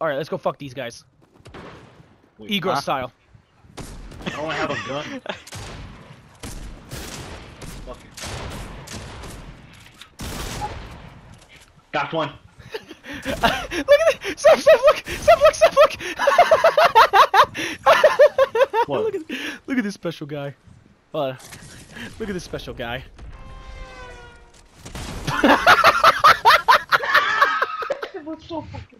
All right, let's go fuck these guys. Wait, Egro huh? style. I don't have a gun. Fuck it. Got one. look at this! Stop, stop, look! Stop, look, stop, look! What? look, at, look at this special guy. Uh, look at this special guy. That's so fucking